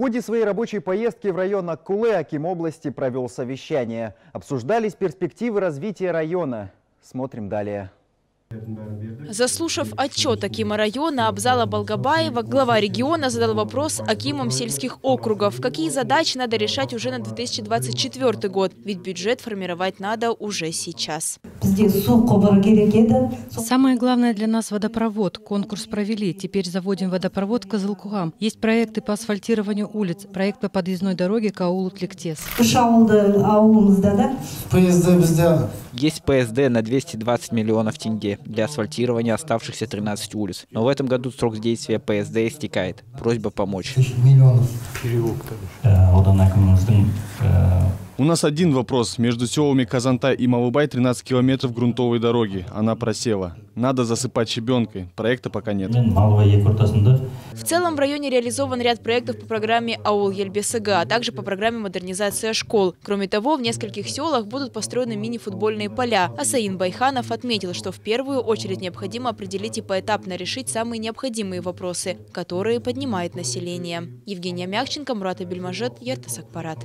ходе своей рабочей поездки в район Аккулы Аким области провел совещание. Обсуждались перспективы развития района. Смотрим далее. Заслушав отчет Акима района Абзала Балгабаева, глава региона задал вопрос Акимам сельских округов. Какие задачи надо решать уже на 2024 год? Ведь бюджет формировать надо уже сейчас. Самое главное для нас водопровод. Конкурс провели. Теперь заводим водопровод в Козылкугам. Есть проекты по асфальтированию улиц, проект по подъездной дороге к аулу Тлектес. үш Есть ПСД на 220 миллионов тенге для асфальтирования оставшихся 13 улиц. Но в этом году срок действия ПСД истекает. Просьба помочь. миллионов. аудан әкіміміздің э, У нас один вопрос. Между селами Казантай и Малубай 13 километров грунтовой дороги. Она просела. Надо засыпать щебенкой. Проекта пока нет. мен малыбай екі ортасында В целом в районе реализован ряд проектов по программе «Аул Ельбесыга», а также по программе «Модернизация школ». Кроме того, в нескольких селах будут построены мини-футбольные поля. Асаин Байханов отметил, что в первую очередь необходимо определить и поэтапно решить самые необходимые вопросы, которые поднимает население. Евгения Мягченко, Мурат Абельмажет, Ертасакпарат.